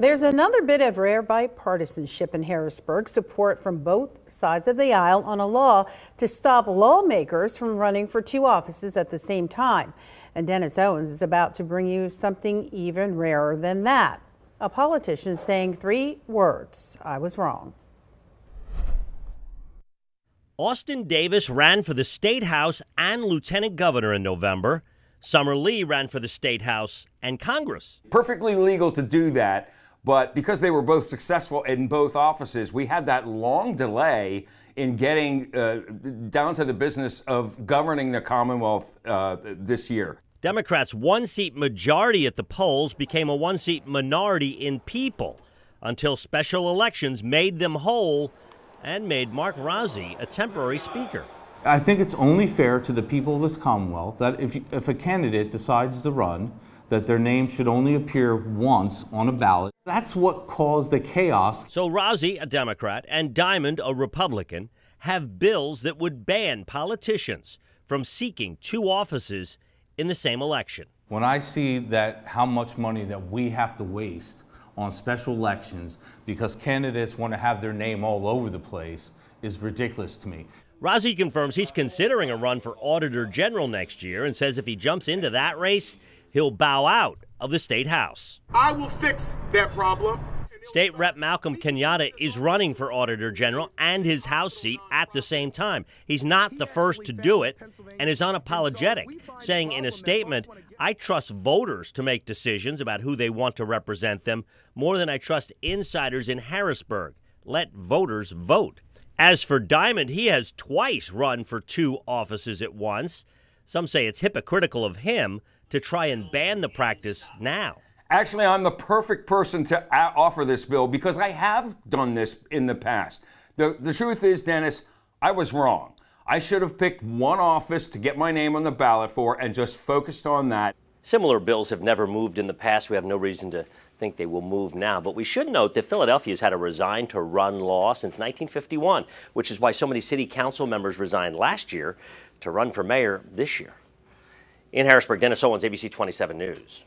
There's another bit of rare bipartisanship in Harrisburg, support from both sides of the aisle on a law to stop lawmakers from running for two offices at the same time. And Dennis Owens is about to bring you something even rarer than that. A politician saying three words, I was wrong. Austin Davis ran for the state house and lieutenant governor in November. Summer Lee ran for the state house and Congress. Perfectly legal to do that. But because they were both successful in both offices, we had that long delay in getting uh, down to the business of governing the Commonwealth uh, this year. Democrats' one seat majority at the polls became a one seat minority in people until special elections made them whole and made Mark Rozzi a temporary speaker. I think it's only fair to the people of this Commonwealth that if, you, if a candidate decides to run, that their name should only appear once on a ballot. That's what caused the chaos. So Rozzi, a Democrat, and Diamond, a Republican, have bills that would ban politicians from seeking two offices in the same election. When I see that how much money that we have to waste on special elections because candidates want to have their name all over the place is ridiculous to me. Rozzi confirms he's considering a run for Auditor General next year and says if he jumps into that race, he'll bow out of the state house. I will fix that problem. State Rep Malcolm Kenyatta is running for Auditor General and his House seat at the same time. He's not the first to do it and is unapologetic, saying in a statement, I trust voters to make decisions about who they want to represent them more than I trust insiders in Harrisburg. Let voters vote. As for Diamond, he has twice run for two offices at once. Some say it's hypocritical of him to try and ban the practice now. Actually, I'm the perfect person to uh, offer this bill because I have done this in the past. The, the truth is, Dennis, I was wrong. I should have picked one office to get my name on the ballot for and just focused on that. Similar bills have never moved in the past. We have no reason to think they will move now. But we should note that Philadelphia has had a resign to run law since 1951, which is why so many city council members resigned last year to run for mayor this year. In Harrisburg, Dennis Owens, ABC 27 News.